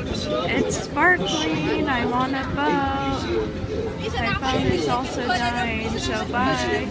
It's sparkling. I'm on a boat. My phone is also dying, so bye.